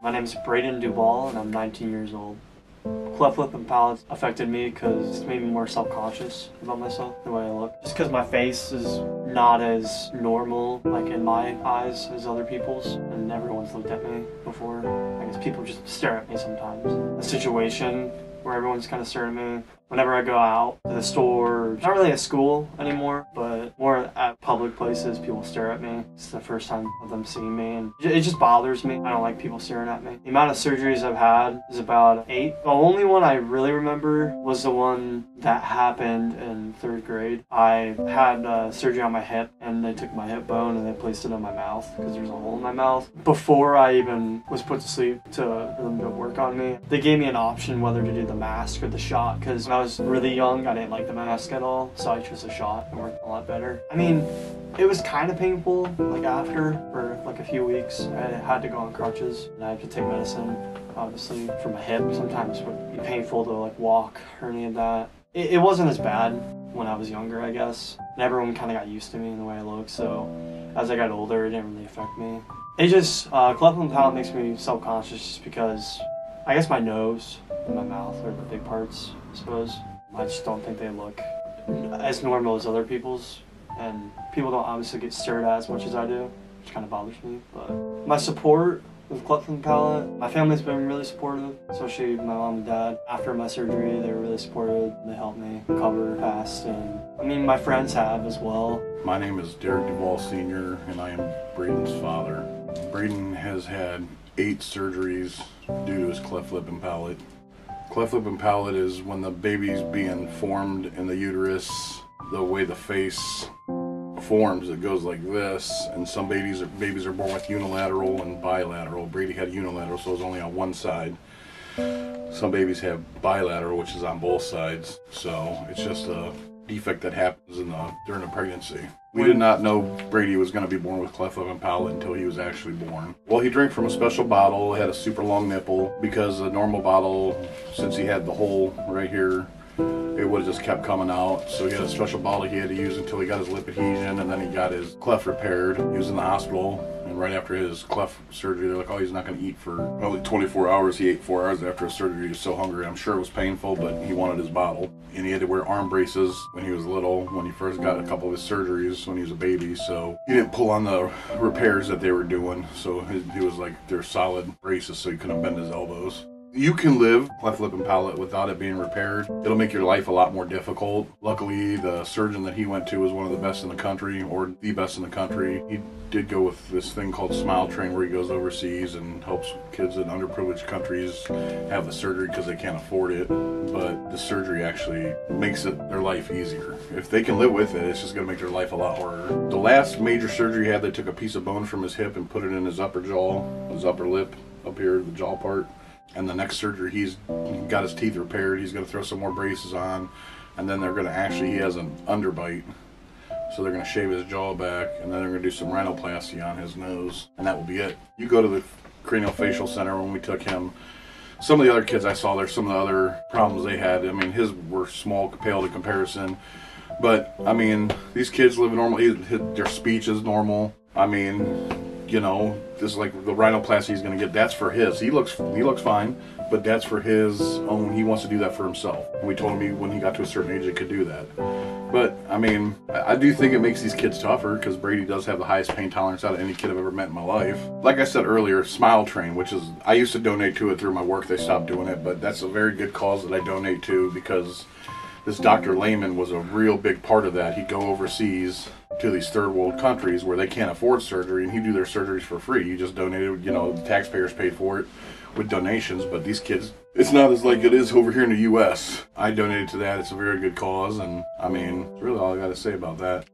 My name is Braden DuVall and I'm 19 years old. Cleft lip and palate affected me because it made me more self-conscious about myself, the way I look. Just because my face is not as normal, like in my eyes, as other people's, and everyone's looked at me before. I guess people just stare at me sometimes. A situation where everyone's kind of staring at me whenever I go out to the store, not really at school anymore, but more at public places, people stare at me. It's the first time of them seeing me, and it just bothers me. I don't like people staring at me. The amount of surgeries I've had is about eight. The only one I really remember was the one that happened in third grade. I had uh, surgery on my hip, and they took my hip bone and they placed it in my mouth because there's a hole in my mouth. Before I even was put to sleep to them to work on me, they gave me an option whether to do the mask or the shot because when I was really young, I didn't like the mask at all, so I chose a shot. It worked a lot better. I mean, it was kind of painful, like after, for like a few weeks. I had to go on crutches, and I had to take medicine, obviously, for my hip. Sometimes it would be painful to like walk or any of that. It, it wasn't as bad when I was younger, I guess. And everyone kind of got used to me and the way I looked, so as I got older, it didn't really affect me. It just, uh, cleft palate makes me self-conscious just because I guess my nose and my mouth are the big parts, I suppose. I just don't think they look as normal as other people's, and people don't obviously get stared at as much as I do, which kind of bothers me. But my support with cleft lip palate, my family's been really supportive, especially my mom and dad. After my surgery, they were really supportive. They helped me recover fast, and I mean, my friends have as well. My name is Derick DuVall Sr., and I am Braden's father. Braden has had eight surgeries due to his cleft lip and palate. Cleft lip and palate is when the baby's being formed in the uterus, the way the face forms, it goes like this, and some babies are, babies are born with unilateral and bilateral. Brady had unilateral, so it was only on one side. Some babies have bilateral, which is on both sides, so it's just a defect that happens in the, during the pregnancy. We did not know Brady was going to be born with cleft lip and palate until he was actually born. Well, he drank from a special bottle, had a super long nipple, because the normal bottle, since he had the hole right here, it would have just kept coming out. So he had a special bottle he had to use until he got his lip adhesion, and then he got his cleft repaired. He was in the hospital, and right after his cleft surgery, they're like, "Oh, he's not going to eat for probably 24 hours." He ate four hours after his surgery. He was so hungry. I'm sure it was painful, but he wanted his bottle, and he had to wear arm braces when he was little. When he first got a couple of his surgeries when he was a baby, so he didn't pull on the repairs that they were doing. So he was like, they're solid braces, so he couldn't bend his elbows. You can live cleft lip and palate without it being repaired. It'll make your life a lot more difficult. Luckily, the surgeon that he went to was one of the best in the country, or the best in the country. He did go with this thing called Smile Train, where he goes overseas and helps kids in underprivileged countries have the surgery because they can't afford it. But the surgery actually makes it their life easier. If they can live with it, it's just going to make their life a lot harder. The last major surgery he had, they took a piece of bone from his hip and put it in his upper jaw, his upper lip, up here, the jaw part and the next surgery he's got his teeth repaired he's going to throw some more braces on and then they're going to actually he has an underbite so they're going to shave his jaw back and then they're going to do some rhinoplasty on his nose and that will be it. You go to the craniofacial center when we took him some of the other kids i saw there some of the other problems they had i mean his were small pale to comparison but i mean these kids live normal their speech is normal. I mean you know, this is like the rhinoplasty he's going to get. That's for his. He looks he looks fine, but that's for his own. He wants to do that for himself. We told him he, when he got to a certain age, he could do that. But I mean, I do think it makes these kids tougher because Brady does have the highest pain tolerance out of any kid I've ever met in my life. Like I said earlier, Smile Train, which is I used to donate to it through my work. They stopped doing it, but that's a very good cause that I donate to because this Dr. Lehman was a real big part of that. He'd go overseas to these third world countries where they can't afford surgery and he'd do their surgeries for free. You just donated, you know, the taxpayers paid for it with donations, but these kids, it's not as like it is over here in the U.S. I donated to that. It's a very good cause, and I mean, really all I got to say about that.